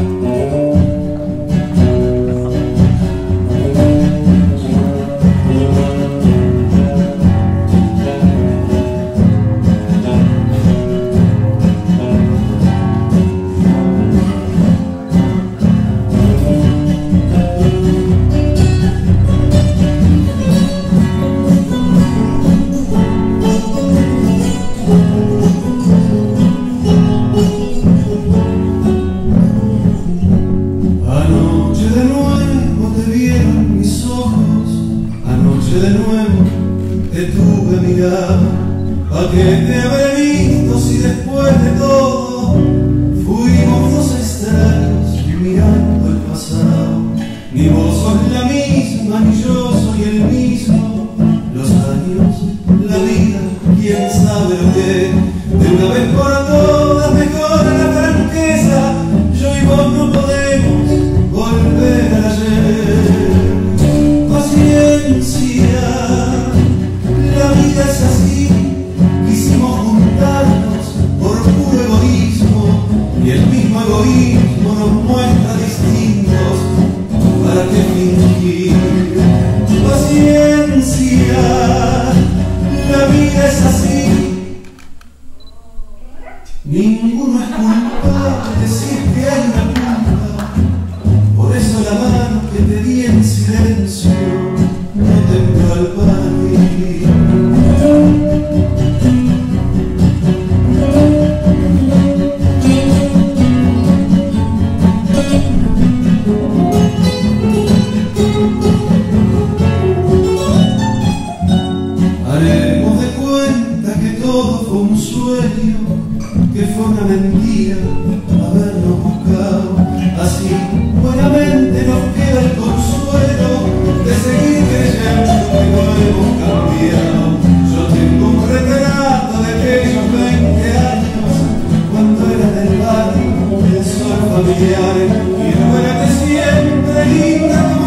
Música eternidad. ¿A qué te he venido si después de todo fuimos dos extraños mirando el pasado? Ni vos sos la misma, ni yo soy el mismo. Los años, la vida, quién sabe lo que de una vez para todas. tu paciencia. La vida es así. Ninguno es culpable de sí todo fue un sueño que fue una mentira habernos buscado. Así, buenamente nos queda el consuelo de seguir creyendo que no hemos cambiado. Yo tengo un retrato de aquellos 20 años, cuando era del barrio, el sol familiar, y no era que siempre linda.